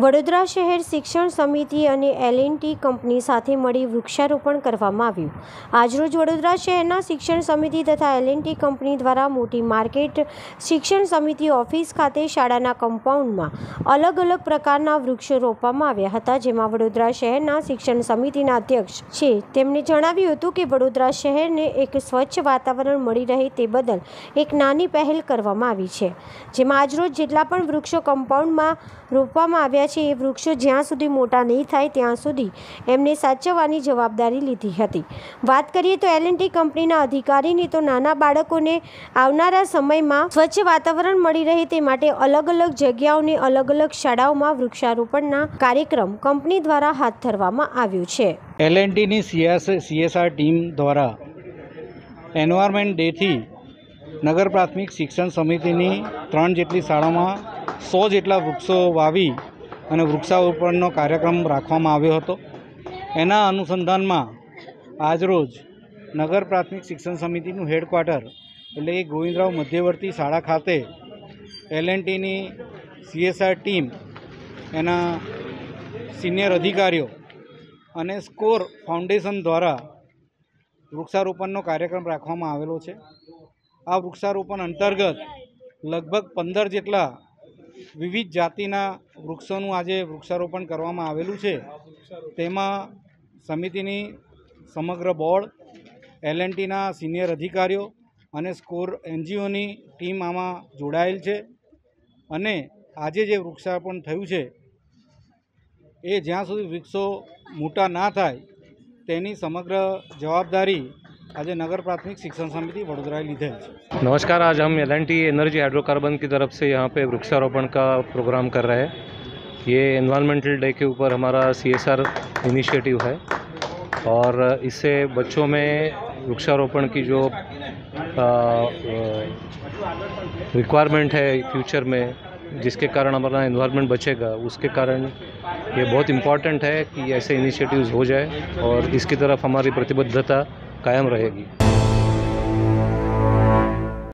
વડોદરા શહેર શિક્ષણ સમિતિ અને એલ ટી કંપની સાથે મળી વૃક્ષારોપણ કરવામાં આવ્યું. આજરોજ વડોદરા શહેરના શિક્ષણ સમિતિ તથા એલ ટી કંપની દ્વારા મોટી માર્કેટ શિક્ષણ સમિતિ ઓફિસ ખાતે શાળાના કમ્પાઉન્ડમાં અલગ અલગ પ્રકારના વૃક્ષો રોપવામાં આવ્યા હતા, જેમાં વડોદરા શહેરના શિક્ષણ સમિતિના અધ્યક્ષ છે. તેમણે જણાવ્યું હતું કે વડોદરા શહેરને એક સ્વચ્છ વાતાવરણ મળી રહે તે બદલ એક નાની પહેલ કરવામાં આવી છે. જેમાં આજરોજ જેટલા પણ વૃક્ષો કમ્પાઉન્ડમાં રોપવામાં આવ્યા છે, એ વૃક્ષો જ્યાં સુધી મોટા નહીં થાય ત્યાં સુધી એમને સાચવવાની જવાબદારી લીધી હતી. વાત કરીએ તો એલ કંપનીના અધિકારીની, તો નાના બાળકોને આવનારા સમયમાં સ્વચ્છ વાતાવરણ મળી રહે તે માટે અલગ અલગ જગ્યાઓને અલગ અલગ શાળાઓમાં વૃક્ષારોપણના કાર્યક્રમ કંપની દ્વારા હાથ ધરવામાં આવ્યું છે. એલ એન ટીની સીએસ સીએસઆર ટીમ દ્વારા એન્વાયરમેન્ટ ડેથી નગર પ્રાથમિક શિક્ષણ સમિતિની ત્રણ જેટલી શાળામાં સો જેટલા વૃક્ષો વાવી અને વૃક્ષારોપણનો કાર્યક્રમ રાખવામાં આવ્યો હતો. એના અનુસંધાનમાં આજરોજ નગર પ્રાથમિક શિક્ષણ સમિતિનું હેડક્વાર્ટર એટલે કે ગોવિંદરાવ મધ્યવર્તી શાળા ખાતે એલ એન ટીની સીએસઆર ટીમ, એના સિનિયર અધિકારીઓ અને સ્કોર ફાઉન્ડેશન દ્વારા વૃક્ષારોપણનો કાર્યક્રમ રાખવામાં આવેલો છે. આ વૃક્ષારોપણ અંતર્ગત લગભગ પંદર જેટલા વિવિધ જાતિના વૃક્ષોનું આજે વૃક્ષારોપણ કરવામાં આવેલું છે. તેમાં સમિતિની સમગ્ર બોર્ડ એલ એન સિનિયર અધિકારીઓ અને સ્કોર એનજીઓની ટીમ આમાં જોડાયેલ છે અને આજે જે વૃક્ષારોપણ થયું છે, એ જ્યાં સુધી વૃક્ષો મોટા ના થાય તેની સમગ્ર જવાબદારી આજે नगर प्राथमिक शिक्षण समिति वडोदरा લીધેલ છે नमस्कार आज हम एल एनर्जी हाइड्रोकार्बन की तरफ से यहाँ पे वृक्षारोपण का प्रोग्राम कर रहे हैं ये एनवायरमेंटल डे के ऊपर हमारा सी इनिशिएटिव है और इससे बच्चों में वृक्षारोपण की जो रिक्वायरमेंट है फ्यूचर में जिसके कारण हमारा एनवायरनमेंट बचेगा उसके कारण ये बहुत इम्पॉर्टेंट है कि ऐसे इनिशिएटिव्स हो जाए और इसकी तरफ हमारी प्रतिबद्धता कायम रहेगी